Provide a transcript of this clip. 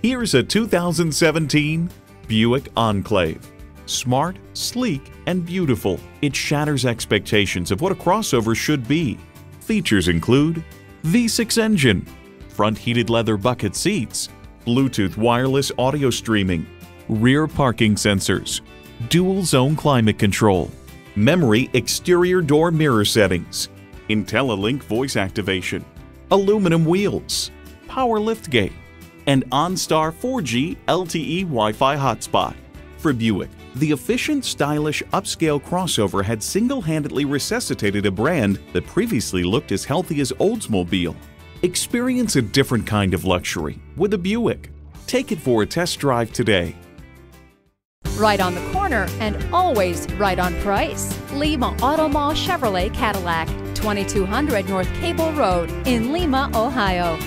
Here's a 2017 Buick Enclave. Smart, sleek, and beautiful, it shatters expectations of what a crossover should be. Features include V6 engine, front heated leather bucket seats, Bluetooth wireless audio streaming, rear parking sensors, dual zone climate control, memory exterior door mirror settings, IntelliLink voice activation, aluminum wheels, power liftgate, and OnStar 4G LTE Wi-Fi hotspot. For Buick, the efficient, stylish, upscale crossover had single-handedly resuscitated a brand that previously looked as healthy as Oldsmobile. Experience a different kind of luxury with a Buick. Take it for a test drive today. Right on the corner and always right on price. Lima Auto Mall Chevrolet Cadillac, 2200 North Cable Road in Lima, Ohio.